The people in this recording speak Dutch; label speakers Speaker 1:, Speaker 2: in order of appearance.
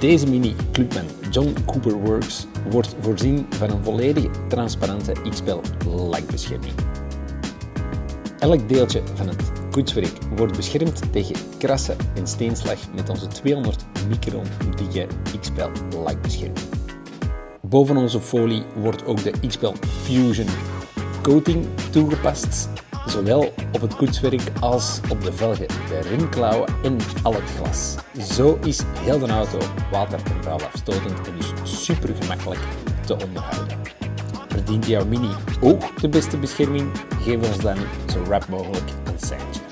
Speaker 1: Deze Mini Clubman John Cooper Works wordt voorzien van een volledige transparante X-Pel lakbescherming. Elk deeltje van het koetswerk wordt beschermd tegen krassen en steenslag met onze 200 micron dikke X-Pel lakbescherming. Boven onze folie wordt ook de X-Pel Fusion coating toegepast, zowel op het koetswerk als op de velgen, de remklauwen en al het glas. Zo is heel de auto water- en vuilafstotend en dus super gemakkelijk te onderhouden. Verdient jouw Mini ook de beste bescherming? Geef ons dan zo rap mogelijk een seintje.